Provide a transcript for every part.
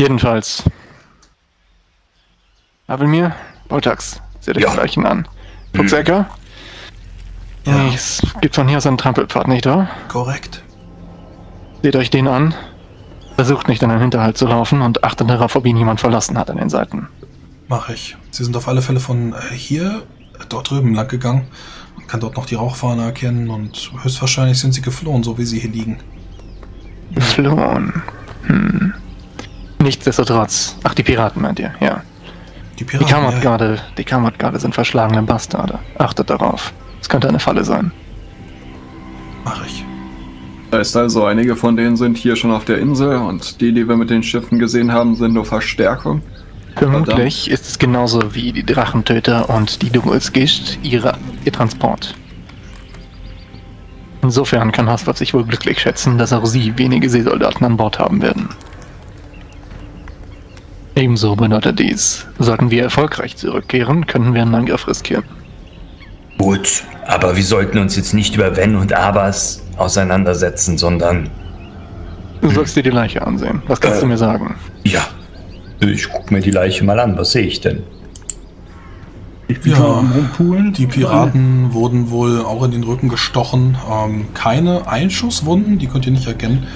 Jedenfalls. Abelmir, Boltax, seht euch Ja. die Leichen an. Fuchsecker? Ja. Es gibt von hier aus einen Trampelpfad, nicht wahr? Korrekt. Seht euch den an. Versucht nicht in einen Hinterhalt zu laufen und achtet darauf, ob ihn jemand verlassen hat an den Seiten. Mache ich. Sie sind auf alle Fälle von äh, hier, dort drüben lang gegangen. Man kann dort noch die Rauchfahne erkennen und höchstwahrscheinlich sind sie geflohen, so wie sie hier liegen. Geflohen. Nichtsdestotrotz. Ach, die Piraten meint ihr, ja. Die Die Piraten. ja, Kammergarde, die Kammergarde sind verschlagene Bastarde. Achtet darauf. Es könnte eine Falle sein. Mache ich. Heißt also, einige von denen sind hier schon auf der Insel und die, die wir mit den Schiffen gesehen haben, sind nur Verstärkung. Vermutlich ist es genauso wie die Drachentöter und die Dugulsgischt ihre, ihr Transport. Insofern kann Haswart sich wohl glücklich schätzen, dass auch sie wenige Seesoldaten an Bord haben werden. Ebenso bedeutet dies, sollten wir erfolgreich zurückkehren, können wir einen Angriff riskieren. Gut, aber wir sollten uns jetzt nicht über Wenn und Abers auseinandersetzen, sondern Du sollst dir die Leiche ansehen. Was kannst Äh. du mir sagen? ja. Ich guck mir die Leiche mal an. Was sehe ich denn? Ich bin Ja. Die Piraten wurden wohl auch in den Rücken gestochen. Ähm, keine Einschusswunden, die könnt ihr nicht erkennen.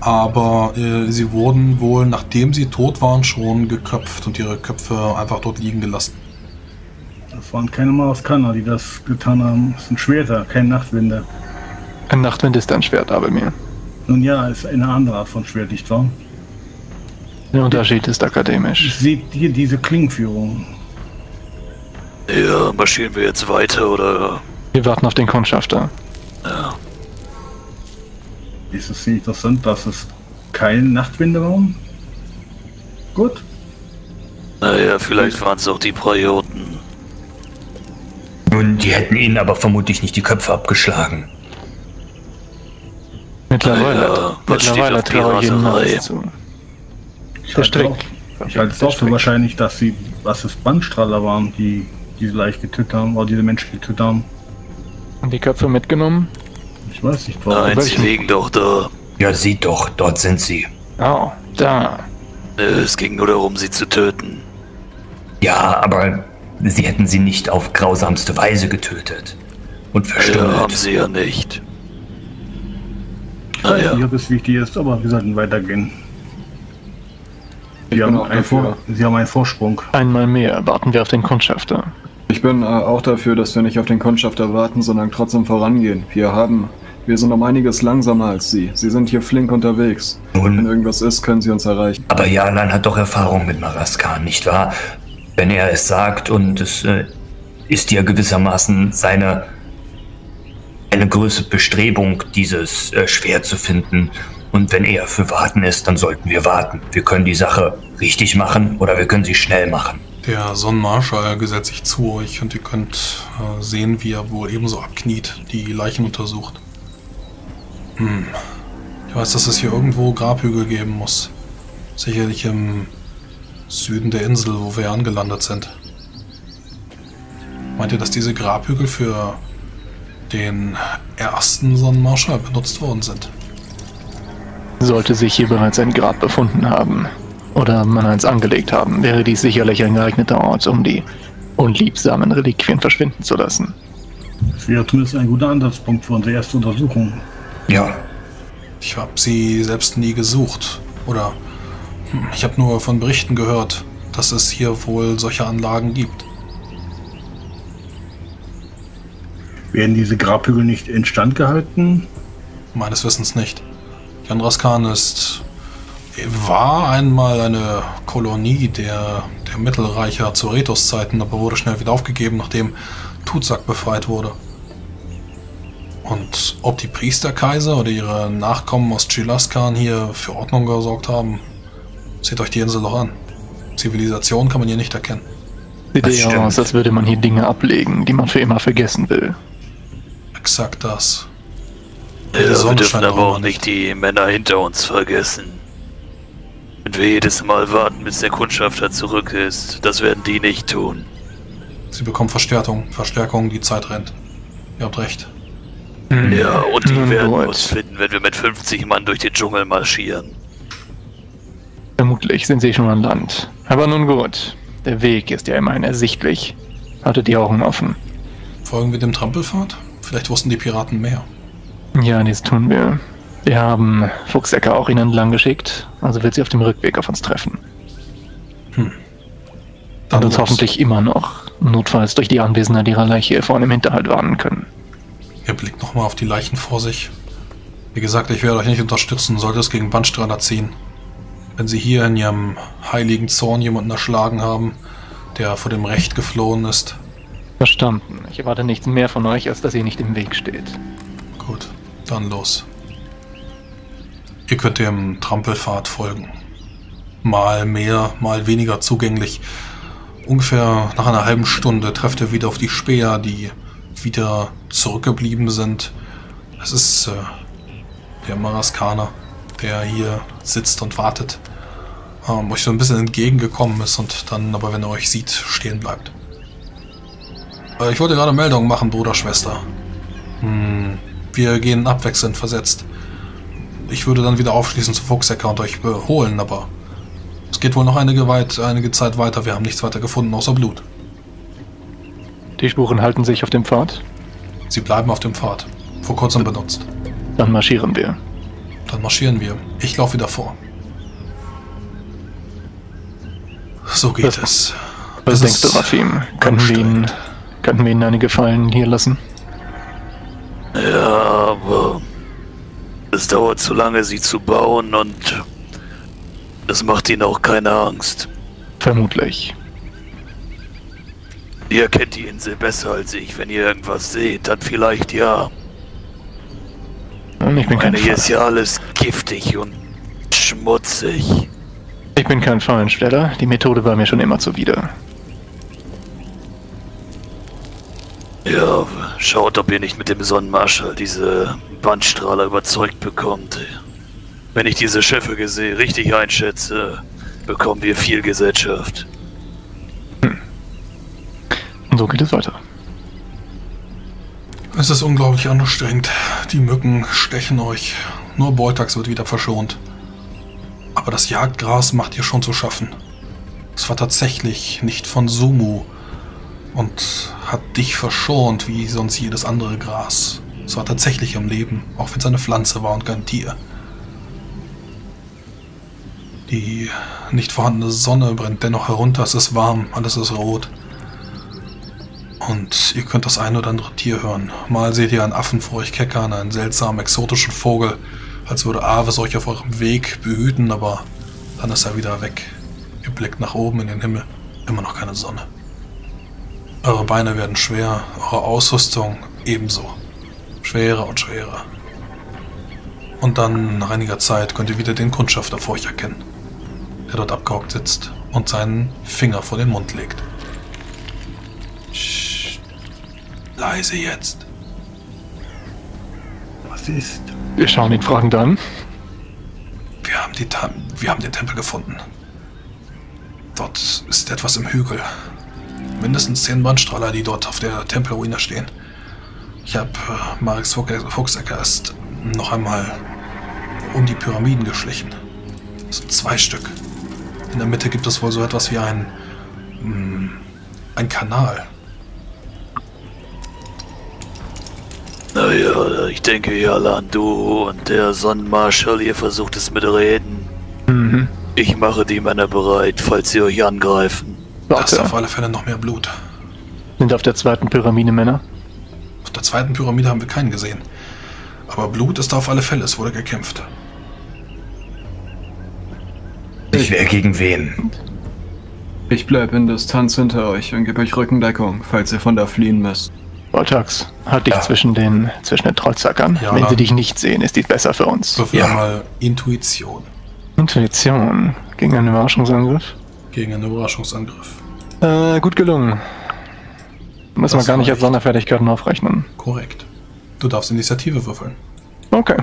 Aber äh, sie wurden wohl, nachdem sie tot waren, schon geköpft und ihre Köpfe einfach dort liegen gelassen. Das waren keine Maraskaner, die das getan haben. Das sind Schwerter, keine Nachtwinde. Ein Nachtwind ist ein Schwert, aber mir. Nun ja, ist eine andere Art von Schwert, nicht wahr? Der Unterschied ist akademisch. Seht hier diese Klingenführung. Ja, marschieren wir jetzt weiter oder? Wir warten auf den Kundschafter. Ja. Ist es nicht interessant, dass es keine Nachtwinde waren? Gut. Naja, vielleicht waren es auch die Prioten. Nun, die hätten ihnen aber vermutlich nicht die Köpfe abgeschlagen. Mittlerweile, Ja, was steht mittlerweile auf traue ich ihnen Piraterei? alles zu. Ich Der halte Strick. auch- Ich halte es auch für wahrscheinlich, dass sie, was es Bandstrahler waren, die diese Leiche getötet haben, oder diese Menschen getötet haben. Und die Köpfe mitgenommen? Ich weiß nicht, warum. Nein, sie liegen doch da. Ja, sieht doch, dort sind sie. Oh, da. Äh, Es ging nur darum, sie zu töten. Ja, aber sie hätten sie nicht auf grausamste Weise getötet. Und Ja, haben sie ja nicht. Ich weiß Naja, nicht, ob es wichtig ist, aber wir sollten weitergehen. Sie haben. Sie haben einen Vorsprung. Einmal mehr warten wir auf den Kundschafter. Ich bin äh, auch dafür, dass wir nicht auf den Kundschafter warten, sondern trotzdem vorangehen. Wir haben, wir sind um einiges langsamer als Sie. Sie sind hier flink unterwegs. Wenn Nun, irgendwas ist, können Sie uns erreichen. aber Jalan hat doch Erfahrung mit Maraskan, nicht wahr? Wenn er es sagt und es äh, ist ja gewissermaßen seine eine größere Bestrebung, dieses äh, Schwert zu finden. Und wenn er für warten ist, dann sollten wir warten. Wir können die Sache richtig machen oder wir können sie schnell machen. Der Sonnenmarschall gesellt sich zu euch und ihr könnt äh, sehen, wie er wohl ebenso abkniet, die Leichen untersucht. Hm. Ich weiß, dass es hier irgendwo Grabhügel geben muss. Sicherlich im Süden der Insel, wo wir angelandet sind. Meint ihr, dass diese Grabhügel für den ersten Sonnenmarschall benutzt worden sind? Sollte sich hier bereits ein Grab befunden haben oder man eins angelegt haben, wäre dies sicherlich ein geeigneter Ort, um die unliebsamen Reliquien verschwinden zu lassen. Das wäre zumindest ein guter Ansatzpunkt für unsere erste Untersuchung. Ja, Ich habe sie selbst nie gesucht. Oder hm, ich habe nur von Berichten gehört, dass es hier wohl solche Anlagen gibt. Werden diese Grabhügel nicht instand gehalten? Meines Wissens nicht. Chandraskan ist war einmal eine Kolonie der, der Mittelreicher zu Retos-Zeiten, aber wurde schnell wieder aufgegeben, nachdem Tutsak befreit wurde. Und ob die Priesterkaiser oder ihre Nachkommen aus Chilaskan hier für Ordnung gesorgt haben, seht euch die Insel doch an. Zivilisation kann man hier nicht erkennen. Sieht Das eher aus, als würde man hier Dinge ablegen, die man für immer vergessen will. Exakt das. ja, Die wir dürfen aber auch auch nicht die Männer hinter uns vergessen. Wenn wir jedes Mal warten, bis der Kundschafter zurück ist, das werden die nicht tun. Sie bekommen Verstärkung. Verstärkung, die Zeit rennt. Ihr habt recht. Hm. Ja, und die Nun werden gut. uns finden, wenn wir mit 50 Mann durch den Dschungel marschieren. Vermutlich sind sie schon an Land. Aber nun gut, der Weg ist ja immerhin ersichtlich. Haltet die Augen offen. Folgen wir dem Trampelpfad? Vielleicht wussten die Piraten mehr. Ja, dies tun wir. Wir haben Fuchsecker auch ihnen entlang geschickt, also wird sie auf dem Rückweg auf uns treffen. Dann Und uns los. hoffentlich immer noch, notfalls durch die Anwesenheit ihrer Leiche hier vorne im Hinterhalt warnen können. Ihr blickt nochmal auf die Leichen vor sich. Wie gesagt, ich werde euch nicht unterstützen, sollte es gegen Bandstrader ziehen. Wenn sie hier in ihrem heiligen Zorn jemanden erschlagen haben, der vor dem Recht geflohen ist, Verstanden. Ich erwarte nichts mehr von euch, als dass ihr nicht im Weg steht. gut, dann los. Ihr könnt dem Trampelpfad folgen. Mal mehr, mal weniger zugänglich. Ungefähr nach einer halben Stunde trefft ihr wieder auf die Späher, die wieder zurückgeblieben sind. Es ist äh, der Maraskaner, der hier sitzt und wartet. Ähm, euch so ein bisschen entgegengekommen ist und dann aber, wenn er euch sieht, stehen bleibt. Äh, ich wollte gerade Meldung machen, Bruder, Schwester. Hm, wir gehen abwechselnd versetzt. Ich würde dann wieder aufschließen zu Fuchsecker und euch holen, aber es geht wohl noch einige, weit, einige Zeit weiter. Wir haben nichts weiter gefunden außer Blut. Die Spuren halten sich auf dem Pfad. Sie bleiben auf dem Pfad. Vor kurzem benutzt. Dann marschieren wir. Dann marschieren wir. Ich laufe wieder vor. So geht Was- es. Was Es denkst du, Rafim? Könnten wir, ihnen, anstrengend. könnten wir ihnen einige Fallen hier lassen? Ja, aber es dauert zu lange, sie zu bauen und das macht ihnen auch keine Angst. Vermutlich. Ihr kennt die Insel besser als ich. Wenn ihr irgendwas seht, dann vielleicht ja. Und ich bin Ich kein, meine, hier ist ja alles giftig und schmutzig. ich bin kein Fallensteller. Die Methode war mir schon immer zuwider. Ja, schaut, ob ihr nicht mit dem Sonnenmarschall diese Bandstrahler überzeugt bekommt. Wenn ich diese Schiffe richtig einschätze, bekommen wir viel Gesellschaft. So geht es weiter. Es ist unglaublich anstrengend. Die Mücken stechen euch. Nur Beutax wird wieder verschont. Aber das Jagdgras macht ihr schon zu schaffen. Es war tatsächlich nicht von Sumu und hat dich verschont wie sonst jedes andere Gras. Es war tatsächlich am Leben, auch wenn es eine Pflanze war und kein Tier. Die nicht vorhandene Sonne brennt dennoch herunter, es ist warm, alles ist rot. Und ihr könnt das ein oder andere Tier hören. Mal seht ihr einen Affen vor euch keckern, einen seltsamen exotischen Vogel, als würde Aves euch auf eurem Weg behüten, aber dann ist er wieder weg. Ihr blickt nach oben in den Himmel, immer noch keine Sonne. Eure Beine werden schwer, eure Ausrüstung ebenso. Schwerer und schwerer. Und dann, nach einiger Zeit, könnt ihr wieder den Kundschafter vor euch erkennen, der dort abgehockt sitzt und seinen Finger vor den Mund legt. Psst. Leise jetzt. Was ist? Wir schauen ihn fragend an. Wir haben, die Ta wir haben den Tempel gefunden. Dort ist etwas im Hügel. Mindestens zehn Bandstrahler, die dort auf der Tempelruine stehen. Ich habe äh, Mareks Fuchs- Fuchsecker erst noch einmal um die Pyramiden geschlichen. Sind zwei Stück. In der Mitte gibt es wohl so etwas wie ein, mm, ein Kanal. Naja, ich denke, Jalan, du und der Sonnenmarschall, ihr versucht es mit Reden. Mhm. Ich mache die Männer bereit, falls sie euch angreifen. Da ist auf alle Fälle noch mehr Blut. Sind auf der zweiten Pyramide Männer? Auf der zweiten Pyramide haben wir keinen gesehen. Aber Blut ist da auf alle Fälle, es wurde gekämpft. Ich wer gegen wen? Ich bleib in Distanz hinter euch und gebe euch Rückendeckung, falls ihr von da fliehen müsst. Voltax, halt dich Ja. zwischen den, zwischen den Trollzackern. Ja, Wenn sie dich nicht sehen, ist dies besser für uns. Würfel Ja. einmal Intuition Intuition gegen einen Überraschungsangriff. gegen einen Überraschungsangriff. Äh, gut gelungen. Müssen wir Das gar nicht als. Sonderfertigkeiten aufrechnen. Korrekt. Du darfst Initiative würfeln. Okay.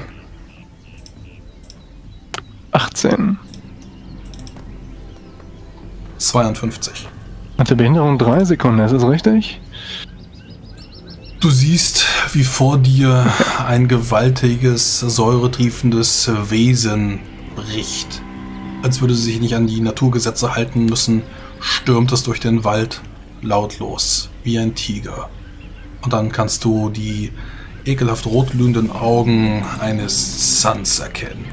18. 52. Hatte Behinderung 3 Sekunden, ist es richtig? Du siehst, wie vor dir ein gewaltiges, säuretriefendes Wesen bricht. als würde sie sich nicht an die Naturgesetze halten müssen, stürmt es durch den Wald lautlos, wie ein Tiger. Und dann kannst du die ekelhaft rotglühenden Augen eines Suns erkennen,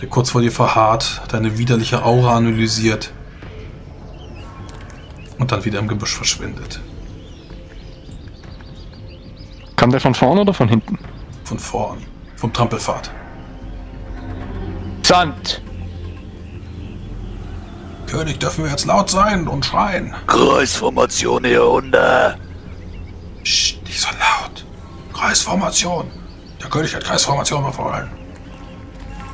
der kurz vor dir verharrt, deine widerliche Aura analysiert und dann wieder im Gebüsch verschwindet. Kam der von vorne oder von hinten? Von vorn, vom Trampelpfad. Sand! König, dürfen wir jetzt laut sein und schreien? Kreisformation, ihr Hunde. Psst, nicht so laut. Kreisformation. Der König hat Kreisformation befohlen.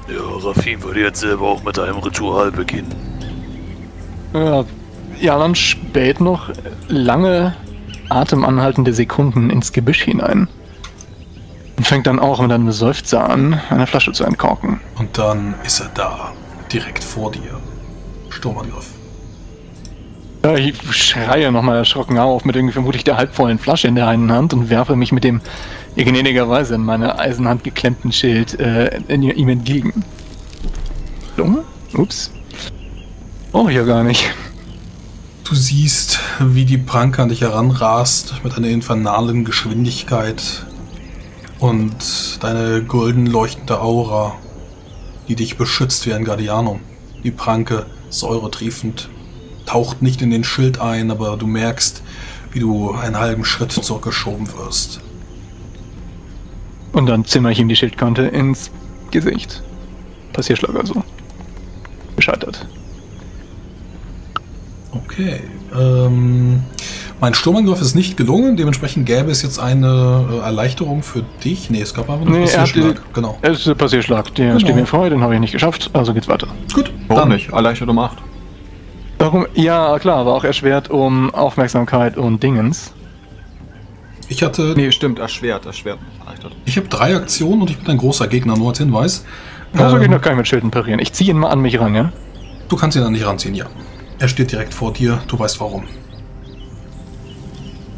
Ja, Rafin würde jetzt selber auch mit einem Ritual beginnen. Ja, ja, dann spät noch lange atemanhaltende Sekunden ins Gebüsch hinein. Und fängt dann auch mit einem Seufzer an, eine Flasche zu entkorken. Und dann ist er da, direkt vor dir. Sturmangriff. Ja, ich schreie nochmal erschrocken auf mit irgendwie vermutlich der halbvollen Flasche in der einen Hand und werfe mich mit dem gnädigerweise in meine Eisenhand geklemmten Schild äh, in, ihm entgegen. Lunge? Ups. Ich ja gar nicht. Du siehst, wie die Pranke an dich heranrast mit einer infernalen Geschwindigkeit und deine golden leuchtende Aura, die dich beschützt wie ein Guardianum. Die Pranke, säuretriefend, taucht nicht in den Schild ein, aber du merkst, wie du einen halben Schritt zurückgeschoben wirst. Und dann zimmer ich ihm die Schildkante ins Gesicht. Passierschlag also. Gescheitert. Okay. Ähm, mein Sturmangriff ist nicht gelungen, dementsprechend gäbe es jetzt eine äh, Erleichterung für dich. Nee, es gab aber einen Nee, er Passierschlag. die- Genau. Es ist der Passierschlag, der Genau. steht mir frei, den habe ich nicht geschafft, also geht's weiter. Gut, Warum dann nicht? Erleichtert um 8. Warum? Ja, klar, aber auch erschwert um Aufmerksamkeit und Dingens. Ich hatte, Nee, stimmt, erschwert, erschwert. Erleichtert. ich habe drei Aktionen und ich bin ein großer Gegner, nur als Hinweis. Also Ähm, geht noch nicht mit Schilden parieren. Ich ziehe ihn mal an mich ran, ja? Du kannst ihn dann nicht ranziehen, ja. Er steht direkt vor dir, du weißt warum.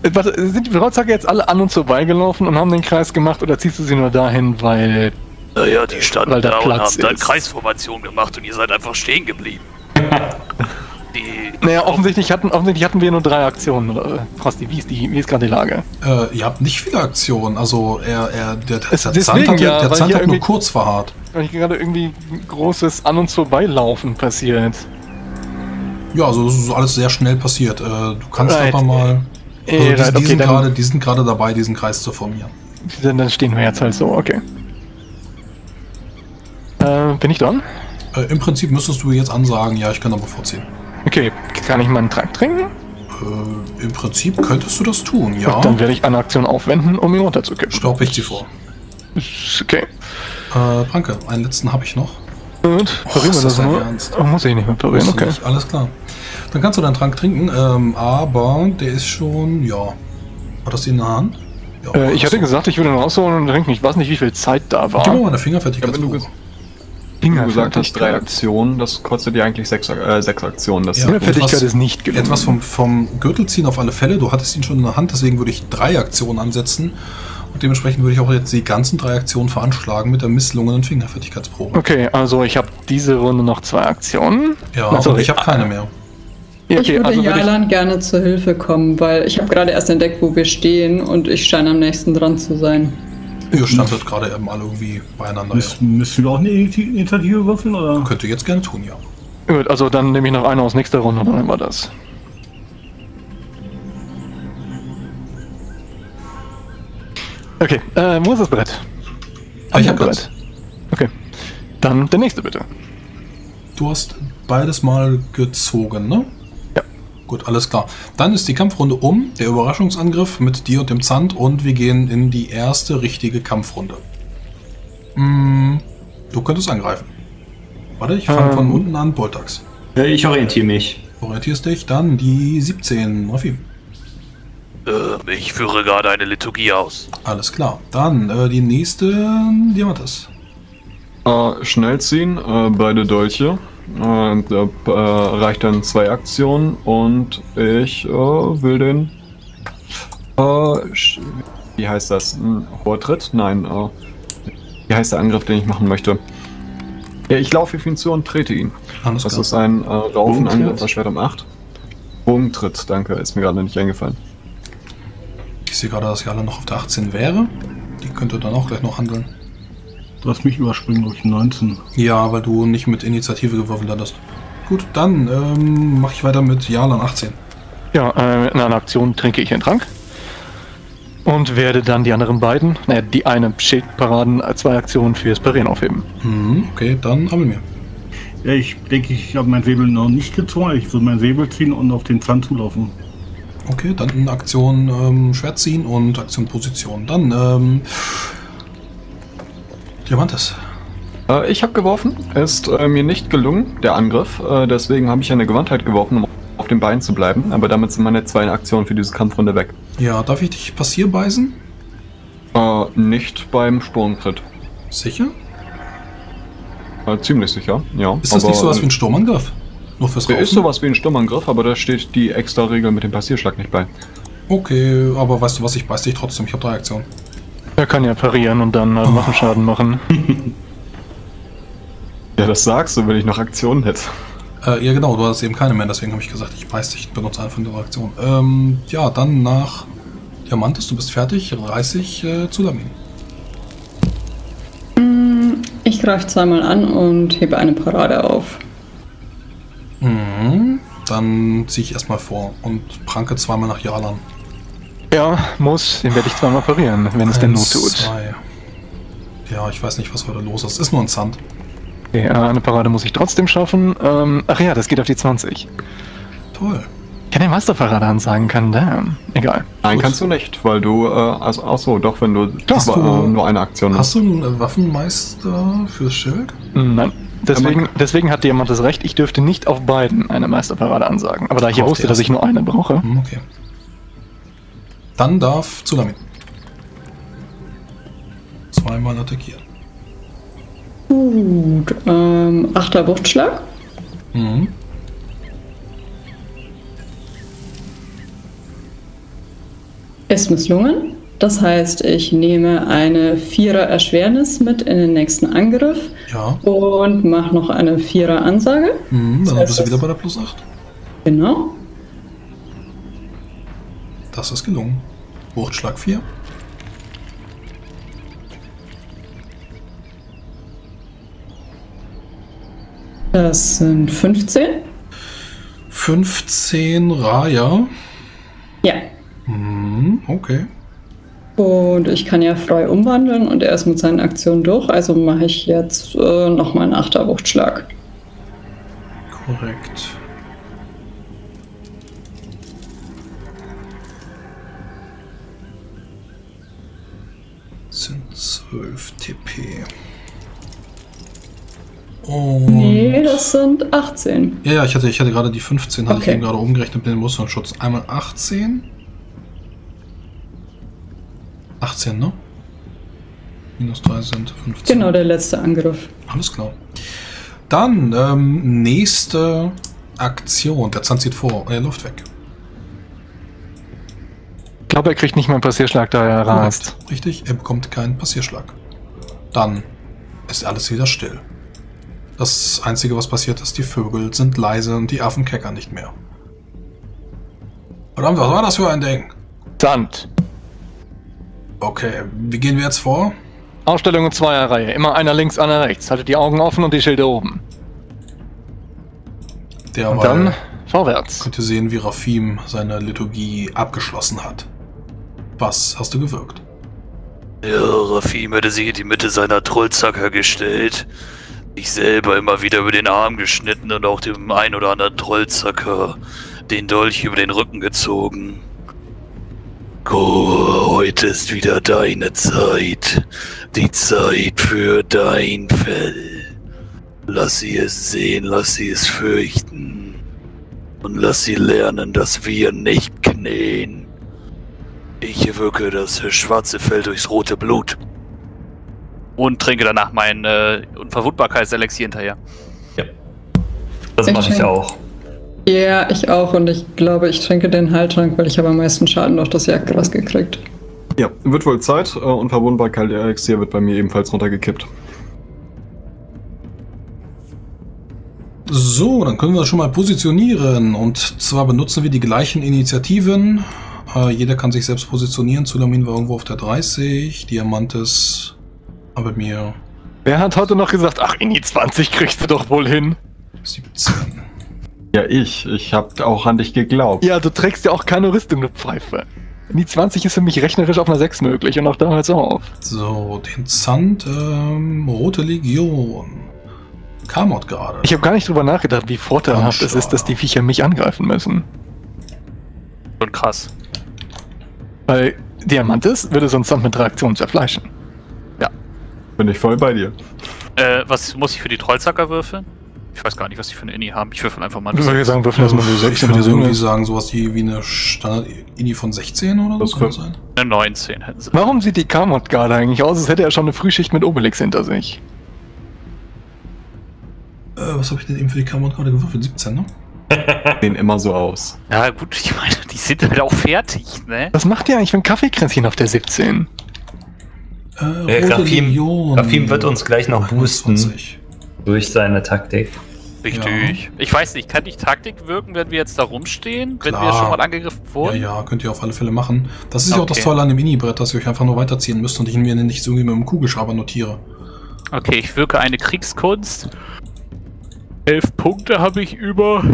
Äh, Warte, sind die Rotzhacke jetzt alle an uns vorbeigelaufen und haben den Kreis gemacht oder ziehst du sie nur dahin, weil. Naja, die standen Weil da da und Platz haben dann. Kreisformation gemacht und ihr seid einfach stehen geblieben. Die, Naja, offensichtlich hatten, offensichtlich hatten wir nur drei Aktionen. Oder, Frosty, wie ist, die, wie ist gerade die Lage? Äh, ihr habt nicht viele Aktionen, also er, er, der, der Zand deswegen hat, ja, der Zand hat nur kurz verharrt. Weil hier gerade irgendwie ein großes An- uns Vorbeilaufen passiert. Ja, also das ist alles sehr schnell passiert. Äh, du kannst Right. aber mal. Äh, Also die, right, die, okay, sind gerade, die sind gerade dabei, diesen Kreis zu formieren. Dann, dann stehen wir jetzt halt so, okay. Äh, bin ich dran? Äh, Im Prinzip müsstest du jetzt ansagen, ja, ich kann aber vorziehen. Okay, kann ich meinen Trank trinken? Äh, Im Prinzip könntest du das tun, ja. Und dann werde ich eine Aktion aufwenden, um ihn runterzukippen. Staub ich sie vor. Okay. Äh, Pranke, einen letzten habe ich noch. Gut, parieren wir ist das. Ernst? Oh, muss ich nicht mehr parieren, okay. nicht, Alles klar. Dann kannst du deinen Trank trinken, ähm, aber der ist schon, ja. War das in der Hand? Ja, Äh, ich hatte so. gesagt, ich würde ihn rausholen und trinken. Ich weiß nicht, wie viel Zeit da war. Gib mir mal eine Ja, Fingerfertigkeit. ges Finger wenn du gesagt hast, drei Fertigkeit. Aktionen, das kostet dir eigentlich sechs, äh, sechs Aktionen. Das Ja. Fingerfertigkeit etwas- ist nicht gelungen. Etwas vom, vom Gürtel ziehen auf alle Fälle. Du hattest ihn schon in der Hand, deswegen würde ich drei Aktionen ansetzen. Dementsprechend würde ich auch jetzt die ganzen drei Aktionen veranschlagen mit der misslungenen Fingerfertigkeitsprobe. Okay, also ich habe diese Runde noch zwei Aktionen. Ja, Also, ich habe keine mehr. Ja, ich okay, würde also würde ich, Jalan gerne zur Hilfe kommen, weil ich habe gerade erst entdeckt, wo wir stehen und ich scheine am nächsten dran zu sein. Ihr standet gerade eben alle irgendwie beieinander. Ja. Müssen, müssen wir auch eine Initi- Initiative würfeln oder? Könnt ihr jetzt gerne tun, ja. gut, also dann nehme ich noch eine aus nächster Runde und dann nehmen wir das. Okay, äh, wo ist das Brett? Ah, ich ja, hab das. Okay, dann der nächste bitte. Du hast beides mal gezogen, ne? Ja. Gut, alles klar. Dann ist die Kampfrunde um, der Überraschungsangriff mit dir und dem Zand und wir gehen in die erste richtige Kampfrunde. Mm, du könntest angreifen. Warte, ich fange Ähm. von unten an, Boltax. Äh, Ich orientiere mich. Orientierst dich, dann die 17, Raffi. Äh, ich führe gerade eine Liturgie aus. Alles klar. Dann äh, die nächste, Diamantes. Äh, schnell ziehen, äh, beide Dolche. Und da äh, reicht dann zwei Aktionen und ich äh, will den. Äh, wie heißt das? Ein hoher Tritt? Nein, äh, wie heißt der Angriff, den ich machen möchte? Ja, ich laufe auf ihn zu und trete ihn. Alles Das klar. ist ein äh, Raufenangriff, Schwert um 8. Bogentritt, danke, ist mir gerade nicht eingefallen. Ich sehe gerade, dass Jala noch auf der 18 wäre. Die könnte dann auch gleich noch handeln. Du hast mich überspringen durch 19. Ja, weil du nicht mit Initiative gewürfelt hattest. Gut, dann ähm, mache ich weiter mit Jalan 18. Ja, äh, in einer Aktion trinke ich einen Trank. Und werde dann die anderen beiden, naja, die eine Schildparaden, zwei Aktionen fürs Parieren aufheben. Hm, okay, dann aber mir. Ja, ich denke, ich habe mein Säbel noch nicht gezogen. Ich will mein Säbel ziehen und auf den Zahn zulaufen. Okay, dann in Aktion ähm, Schwert ziehen und Aktion Position. Dann, ähm. Diamantes. Äh, ich habe geworfen, ist äh, mir nicht gelungen, der Angriff. Äh, deswegen habe ich eine Gewandtheit geworfen, um auf dem Bein zu bleiben. Aber damit sind meine zwei Aktionen für diese Kampfrunde weg. Ja, darf ich dich passierbeißen? Äh, nicht beim Sturmtritt. Sicher? Äh, ziemlich sicher, ja. Ist das nicht sowas wie ein äh, Sturmangriff? Nur fürs Der ist Raufen? sowas wie ein Sturmangriff, aber da steht die extra Regel mit dem Passierschlag nicht bei. Okay, aber weißt du was, ich beiß dich trotzdem. Ich habe drei Aktionen. Er kann ja parieren und dann äh, Waffenschaden machen. Ja, das sagst du, wenn ich noch Aktionen hätte. Äh, ja, genau, du hast eben keine mehr, deswegen habe ich gesagt, ich beiß dich, benutze einfach eine Aktion. Ähm, ja, dann nach Diamantes, du bist fertig, reiß ich äh, zu Lamin. Ich greife zweimal an und hebe eine Parade auf. Dann ziehe ich erstmal vor und pranke zweimal nach Jalan. Ja, muss, den werde ich zweimal parieren, wenn es denn Not tut. Zwei. Ja, ich weiß nicht, was heute los ist. Ist nur ein Sand. Okay, eine Parade muss ich trotzdem schaffen. Ähm, ach ja, das geht auf die 20. Toll. Ich kann den Meisterparade ansagen kann, damn. Egal. Nein, Gut. kannst du nicht, weil du, äh, also, ach so, doch, wenn du, Hast du- äh, nur eine Aktion Hast du einen Waffenmeister fürs Schild? Nein. Deswegen, deswegen hat jemand das Recht, ich dürfte nicht auf beiden eine Meisterparade ansagen. Aber da ich ja wusste, dass ich nur eine brauche. Hm, okay. Dann darf Tsunami. Zweimal attackieren. Gut, ähm, achter Wuchtschlag. Mhm. Ist misslungen. Das heißt, ich nehme eine Vierer Erschwernis mit in den nächsten Angriff Ja. und mache noch eine Vierer Ansage. Mhm, dann Das bist du wieder bei der Plus 8. Genau. Das ist gelungen. Wuchtschlag 4. Das sind 15. 15 Raya. Ja. Mhm, okay. Und ich kann ja frei umwandeln und er ist mit seinen Aktionen durch. Also mache ich jetzt äh, nochmal einen achter Wuchtschlag. Korrekt. Sind 12 TP. Und Nee, das sind 18. Ja, ja, ich hatte, ich hatte gerade die 15, hatte Okay. ich eben gerade umgerechnet mit dem Musterschutz. Einmal 18. 18, ne? Minus 3 sind 15. Genau, der letzte Angriff. Alles klar. Dann, ähm, nächste Aktion. Der Zahn zieht vor und er läuft weg. Ich glaube, er kriegt nicht mal einen Passierschlag, da er rast. Richtig, er bekommt keinen Passierschlag. Dann ist alles wieder still. Das Einzige, was passiert ist, die Vögel sind leise und die Affen keckern nicht mehr. Verdammt, was war das für ein Ding? Sand. Okay, wie gehen wir jetzt vor? Aufstellung in Zweierreihe. Immer einer links, einer rechts. Haltet die Augen offen und die Schilde oben. Der Und dann vorwärts. könnt ihr sehen, wie Rafim seine Liturgie abgeschlossen hat. Was hast du gewirkt? Ja, Rafim hätte sich in die Mitte seiner Trollzacker gestellt. Ich selber immer wieder über den Arm geschnitten und auch dem ein oder anderen Trollzacker den Dolch über den Rücken gezogen. Ko, heute ist wieder deine Zeit. Die Zeit für dein Fell. Lass sie es sehen, lass sie es fürchten. Und lass sie lernen, dass wir nicht knien. Ich wirke das schwarze Fell durchs rote Blut. Und trinke danach mein äh, Unverwundbarkeitselixier hinterher. Das Ich mache ich auch. Ja, ich auch und ich glaube, ich trinke den Heiltrank, weil ich habe am meisten Schaden durch das Jagdgras gekriegt. Ja, wird wohl Zeit. Äh, Unverwundbarkeit Elixier wird bei mir ebenfalls runtergekippt. So, dann können wir das schon mal positionieren. Und zwar benutzen wir die gleichen Initiativen. Äh, jeder kann sich selbst positionieren. Zulamin war irgendwo auf der 30. Diamantes aber mir Wer hat heute noch gesagt, ach, in die 20 kriegst du doch wohl hin? 17. Ja, ich. Ich hab auch an dich geglaubt. Ja, du trägst ja auch keine Rüstung, du Pfeife. Die 20 ist für mich rechnerisch auf einer 6 möglich und auch da hört's auf. So, den Zand, ähm, Rote Legion. Kamot gerade. Ich habe gar nicht drüber nachgedacht, wie vorteilhaft es ist, dass die Viecher mich angreifen müssen. Schon krass. Weil Diamantes würde sonst Sand mit drei Aktionen zerfleischen. Bin ich voll bei dir. Äh, was muss ich für die Trollzacker würfeln? Ich weiß gar nicht, was die für eine Inni haben. Ich würfel einfach mal. Ich würde sagen, würfeln erstmal die 6 ich würde so irgendwie sagen, sowas wie, wie eine Standard-Ini von 16 oder Das so kann könnte- sein. Eine 19 hätten sie. Warum sieht die Kamot gerade eigentlich aus, als hätte er schon eine Frühschicht mit Obelix hinter sich? Äh, was habe ich denn eben für die Kamot gerade gewürfelt? 17, ne? Sehen immer so aus. Ja, gut, ich meine, die sind halt auch fertig, ne? Was macht ihr eigentlich für ein Kaffeekränzchen auf der 17? Äh, Äh, Rafim-. Rafim wird uns gleich noch boosten. 21. Durch seine Taktik. Richtig. Ich weiß nicht, kann die Taktik wirken, wenn wir jetzt da rumstehen? Wenn wir Klar. schon mal angegriffen Ja, wurden? ja, könnt ihr auf alle Fälle machen. Das ist ja auch das Okay. Tolle an dem Mini-Brett, dass ihr euch einfach nur weiterziehen müsst und ich mir nicht so irgendwie mit dem Kugelschreiber notiere. Okay, ich wirke eine Kriegskunst. Elf Punkte habe ich über.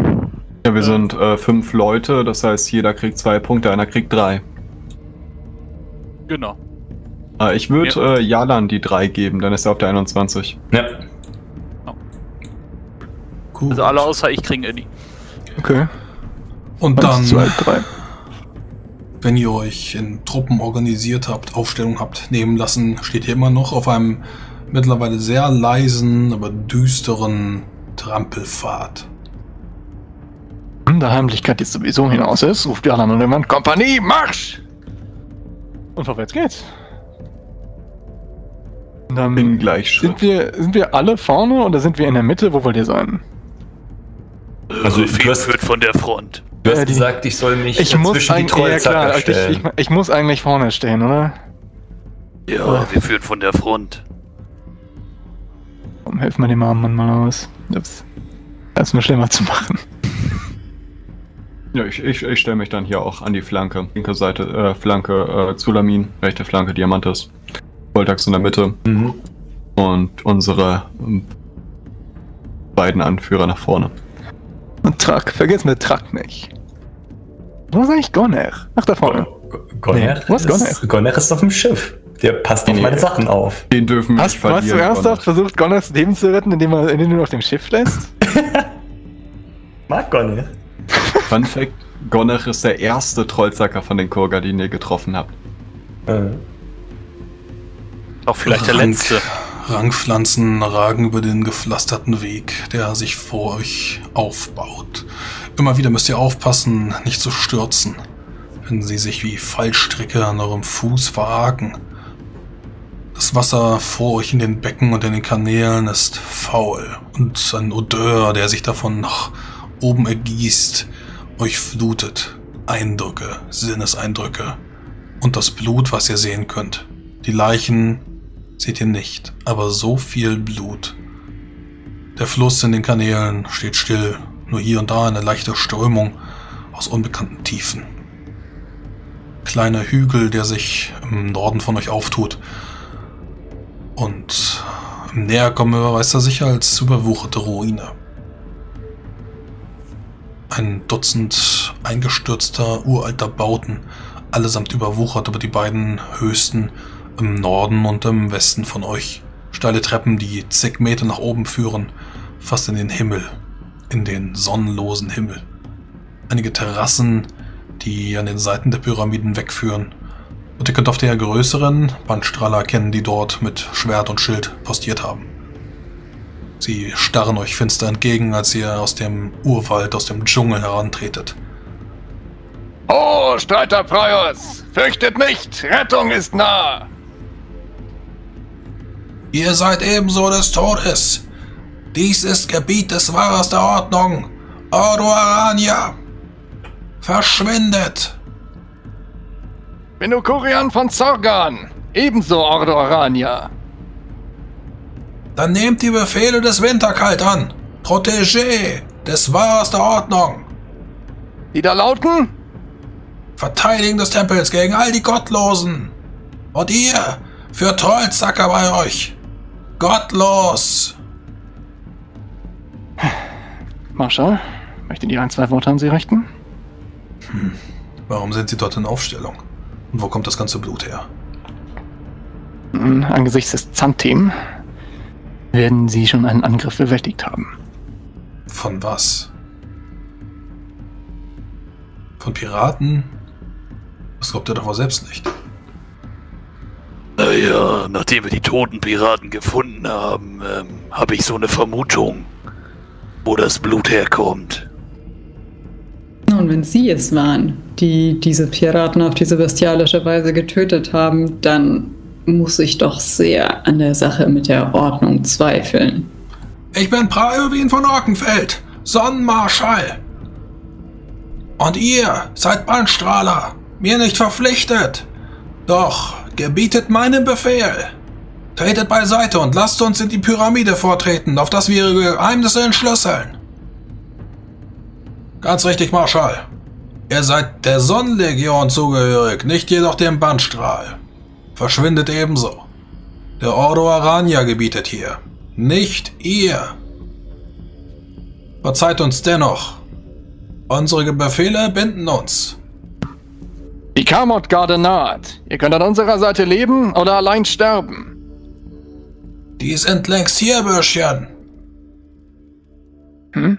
Ja, wir sind äh, fünf Leute, das heißt, jeder kriegt zwei Punkte, einer kriegt drei. Genau. Äh, ich würde äh, Jalan die drei geben, dann ist er auf der 21. Ja. Cool. Also alle außer ich kriegen Inni. Okay. und dann, Eins, zwei, drei. wenn ihr euch in Truppen organisiert habt, Aufstellung habt nehmen lassen, steht ihr immer noch auf einem mittlerweile sehr leisen, aber düsteren Trampelpfad. Da Heimlichkeit jetzt sowieso hinaus ist, ruft Jalan und irgendwann Kompanie, Marsch! Und vorwärts geht's. Und dann In Gleichschritt. sind wir, sind wir alle vorne oder sind wir in der Mitte? Wo wollt ihr sein? Also, du viel hast- führt von der Front. Du hast Äh, gesagt, ich soll mich Ich muss zwischen die eigentlich, ja, Trollzacker klar, ich, stellen. ich, ich muss eigentlich vorne stehen, oder? Ja, wir führen von der Front. Komm, helf mal dem armen Mann mal aus. Das ist nur schlimmer zu machen. Ja, ich, ich, ich stelle mich dann hier auch an die Flanke. Linke Seite, äh, Flanke äh, Zulamin, rechte Flanke Diamantes. Voltax in der Mitte Mhm. und unsere ähm, beiden Anführer nach vorne. Und Track, vergiss mir Track nicht. Wo ist eigentlich Goner? Ach, da vorne. Gonner, Nee, wo ist ist, Gonner ist auf dem Schiff. Der passt auf Nee. meine Sachen auf. Den dürfen wir Hast, nicht verlieren. hast du ernsthaft versucht, Goners Leben zu retten, indem, er, indem du ihn auf dem Schiff lässt? Mag Gonner. Fun Fact: Gonach ist der erste Trollzacker von den Kurga, den ihr getroffen habt. Äh, Auch vielleicht der Rank- letzte. Rangpflanzen ragen über den gepflasterten Weg, der sich vor euch aufbaut. Immer wieder müsst ihr aufpassen, nicht zu stürzen, wenn sie sich wie Fallstricke an eurem Fuß verhaken. Das Wasser vor euch in den Becken und in den Kanälen ist faul und ein Odeur, der sich davon nach oben ergießt, euch flutet. Eindrücke, Sinneseindrücke und das Blut, was ihr sehen könnt. Die Leichen seht ihr nicht, aber so viel Blut. Der Fluss in den Kanälen steht still, nur hier und da eine leichte Strömung aus unbekannten Tiefen. Kleiner Hügel, der sich im Norden von euch auftut. Und im Näherkommen überweist er sich als überwucherte Ruine. Ein Dutzend eingestürzter, uralter Bauten, allesamt überwuchert, aber die beiden höchsten im Norden und im Westen von euch. Steile Treppen, die zig Meter nach oben führen, fast in den Himmel, in den sonnenlosen Himmel. Einige Terrassen, die an den Seiten der Pyramiden wegführen. Und ihr könnt auf der größeren Bandstrahler erkennen, die dort mit Schwert und Schild postiert haben. Sie starren euch finster entgegen, als ihr aus dem Urwald, aus dem Dschungel herantretet. Oh, Streiter Prius! Fürchtet nicht! Rettung ist nah! Ihr seid ebenso des Todes. Dies ist Gebiet des Wahrers der Ordnung. Ordo Arania. Verschwindet. Benukurian von Zorgan! Ebenso Ordo Arania! Dann nehmt die Befehle des Winterkalt an. Protégé des Wahrers der Ordnung. Die da lauten? Verteidigen des Tempels gegen all die Gottlosen. Und ihr führt Trollzacker bei euch. Gottlos. Marshall, möchte die ein, zwei Worte an Sie richten? Warum sind sie dort in Aufstellung? Und wo kommt das ganze Blut her? Nun, Angesichts des Zandthemen werden Sie schon einen Angriff bewältigt haben. Von was? Von Piraten? Das glaubt ihr doch wohl selbst nicht. Naja, nachdem wir die toten Piraten gefunden haben, ähm, habe ich so eine Vermutung, wo das Blut herkommt. Und wenn Sie es waren, die diese Piraten auf diese bestialische Weise getötet haben, dann muss ich doch sehr an der Sache mit der Ordnung zweifeln. Ich bin Praelwin von Orkenfeld, Sonnenmarschall. Und ihr seid Bandstrahler, mir nicht verpflichtet. Doch gebietet meinen Befehl. Tretet beiseite und lasst uns in die Pyramide vortreten, auf das wir ihre Geheimnisse entschlüsseln. Ganz richtig, Marschall. Ihr seid der Sonnenlegion zugehörig, nicht jedoch dem Bandstrahl. Verschwindet ebenso. Der Ordo Arania gebietet hier. Nicht ihr. Verzeiht uns dennoch. Unsere Befehle binden uns. Die Kamot-Garde naht. Ihr könnt an unserer Seite leben oder allein sterben. Die sind längst hier, Bürschchen. Hm?